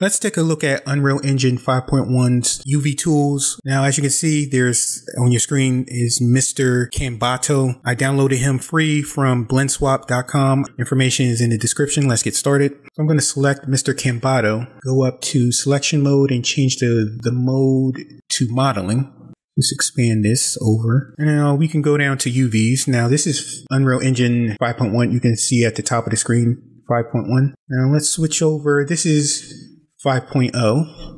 Let's take a look at Unreal Engine 5.1's UV tools. Now, as you can see, there's on your screen is Mr. Cambato. I downloaded him free from blendswap.com. Information is in the description. Let's get started. So I'm going to select Mr. Cambato, go up to selection mode and change the, the mode to modeling. Let's expand this over. Now we can go down to UVs. Now this is Unreal Engine 5.1. You can see at the top of the screen 5.1. Now let's switch over. This is 5.0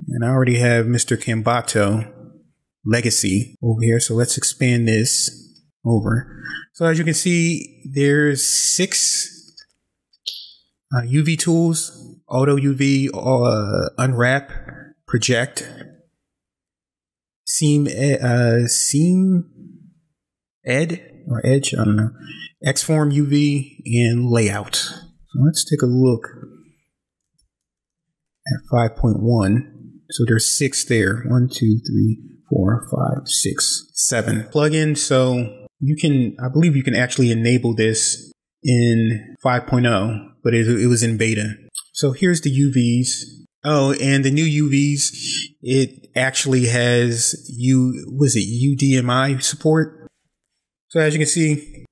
and I already have Mr. Cambato legacy over here. So let's expand this over. So as you can see, there's six uh, UV tools, auto UV, uh, unwrap, project, seam, uh, seam ed or edge. I don't know. Xform UV and layout. So let's take a look at 5.1. So there's six there. One, two, three, four, five, six, seven plugin. So you can, I believe you can actually enable this in 5.0, but it, it was in beta. So here's the UVs. Oh, and the new UVs, it actually has U, was it UDMI support? So as you can see,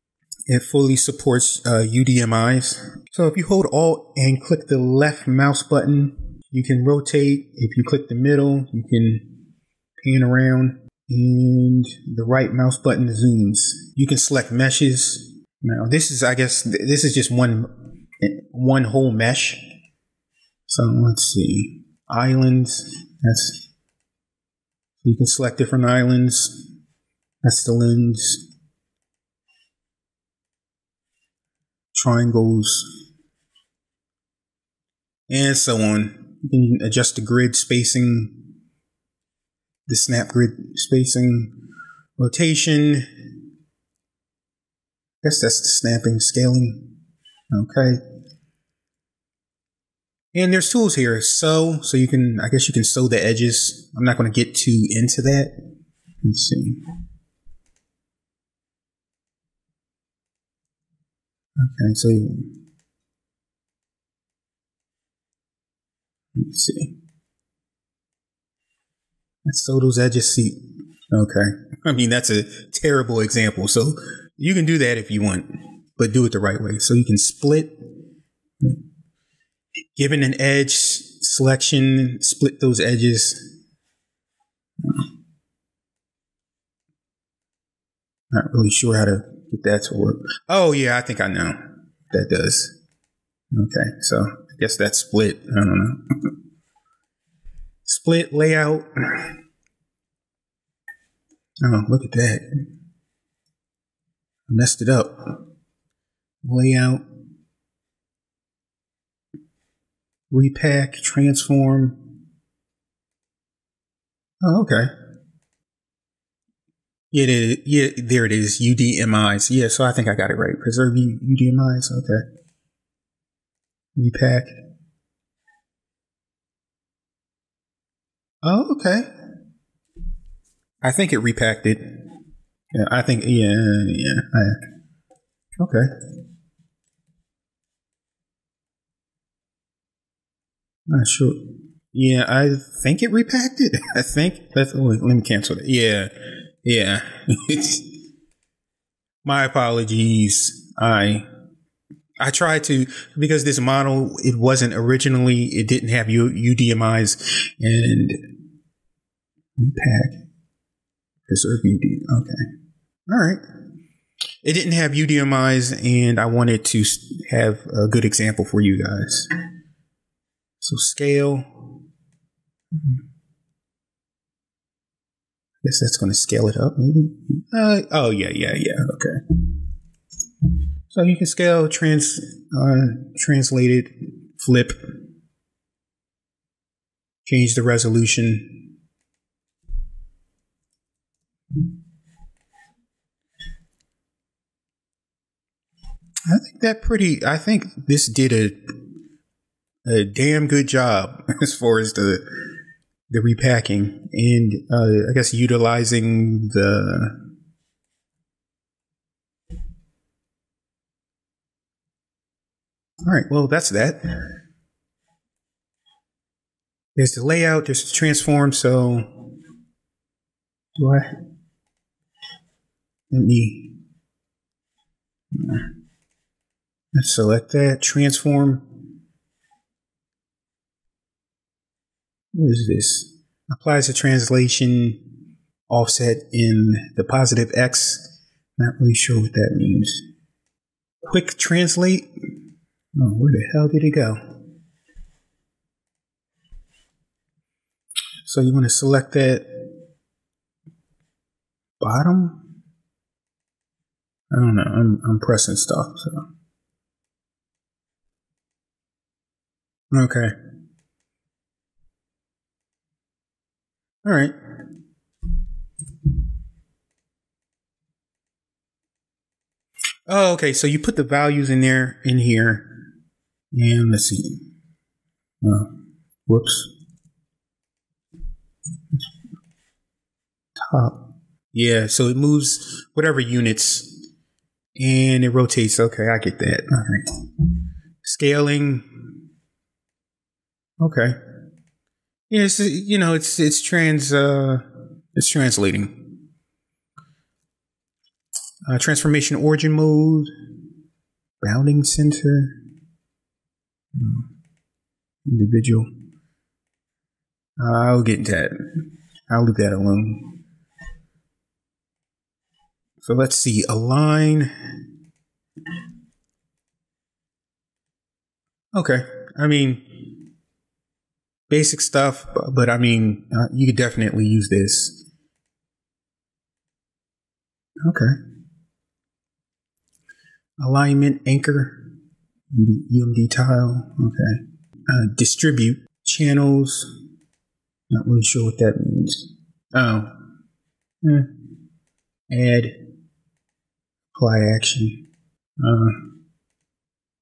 it fully supports uh, UDMIs. So if you hold Alt and click the left mouse button, you can rotate. If you click the middle, you can pan around and the right mouse button zooms. You can select meshes. Now this is, I guess, this is just one, one whole mesh. So let's see, islands, that's, you can select different islands. That's the lens. Triangles. And so on. You can adjust the grid spacing, the snap grid spacing, rotation. I guess that's the snapping, scaling. Okay. And there's tools here. Sew, so you can, I guess you can sew the edges. I'm not going to get too into that. Let's see. Okay, so Let's see. Let's sew those edges see. Okay. I mean, that's a terrible example. So you can do that if you want, but do it the right way. So you can split, given an edge selection, split those edges. Not really sure how to get that to work. Oh, yeah, I think I know. That does. Okay, so guess that's split. I don't know. split layout. Oh, look at that. I messed it up. Layout. Repack, transform. Oh, okay. Yeah, it, yeah, there it is. UDMIs. Yeah, so I think I got it right. Preserve UDMIs. Okay repack. Oh, okay. I think it repacked it. Yeah, I think yeah, yeah. I, okay. Not sure. Yeah, I think it repacked it. I think that's. Oh, let me cancel it. Yeah, yeah. My apologies. I I tried to because this model it wasn't originally it didn't have U, UDMIs and repack preserve UD. Okay, all right. It didn't have UDMIs, and I wanted to have a good example for you guys. So scale. I guess that's going to scale it up, maybe. Uh, oh yeah, yeah, yeah. Okay. So you can scale, trans, uh, translate it, flip, change the resolution. I think that pretty. I think this did a a damn good job as far as the the repacking and uh, I guess utilizing the All right. Well, that's that. there's the layout, there's the transform. So do I let me let's select that transform. What is this? Applies a translation offset in the positive X. Not really sure what that means. Quick translate. Oh, where the hell did it go? So you want to select that bottom? I don't know. I'm, I'm pressing stuff. So. Okay. All right. Oh, okay. So you put the values in there, in here, and let's see. Uh, whoops. Top. Yeah. So it moves whatever units, and it rotates. Okay, I get that. All right. Scaling. Okay. Yes, you know, it's it's trans uh it's translating. Uh, transformation origin mode, bounding center. Individual. Uh, I'll get that. I'll leave that alone. So let's see, align. Okay, I mean, basic stuff, but, but I mean, uh, you could definitely use this. Okay. Alignment anchor, UMD tile. Okay. Uh, distribute channels. Not really sure what that means. Oh. Eh. Add. Apply action. Uh,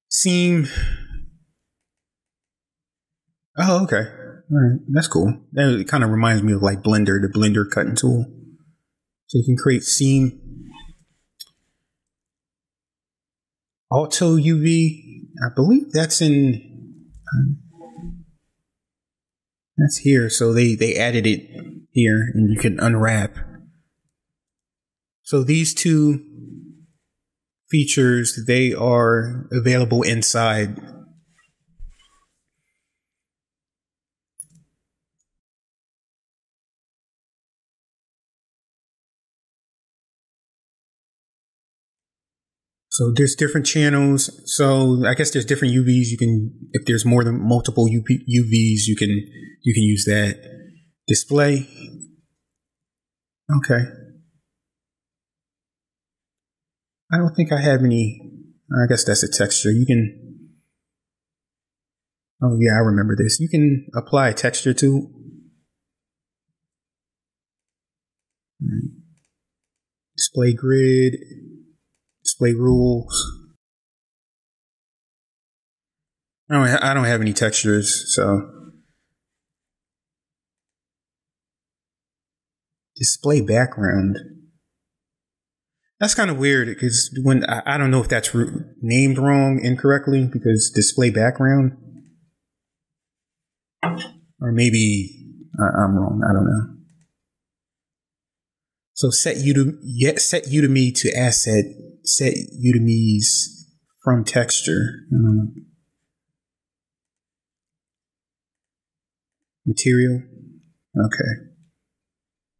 seam. Oh, okay. All right, that's cool. That kind of reminds me of like Blender, the Blender cutting tool. So you can create seam. Auto UV, I believe that's in, uh, that's here. So they, they added it here and you can unwrap. So these two features, they are available inside So there's different channels. So I guess there's different UVs. You can, if there's more than multiple UVs, you can you can use that. Display. Okay. I don't think I have any. I guess that's a texture. You can. Oh yeah, I remember this. You can apply a texture to. Display grid display rules. I don't, I don't have any textures, so. Display background. That's kind of weird because when I, I don't know if that's named wrong incorrectly because display background, or maybe I'm wrong. I don't know. So set UDIM, set UDIM to asset set UDIM's from texture. Um, material. Okay.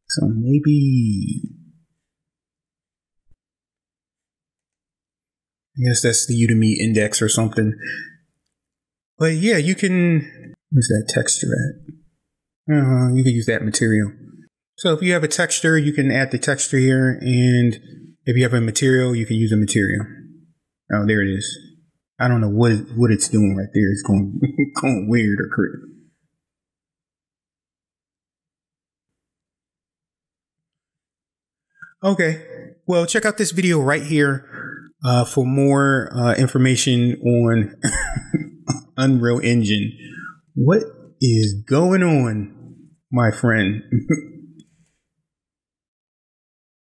So maybe. I guess that's the UDIM index or something. But yeah, you can. Where's that texture at? Uh, you can use that material. So if you have a texture, you can add the texture here and if you have a material, you can use a material. Oh, there it is. I don't know what what it's doing right there. It's going going weird or crazy. Okay. Well, check out this video right here uh, for more uh, information on Unreal Engine. What is going on, my friend?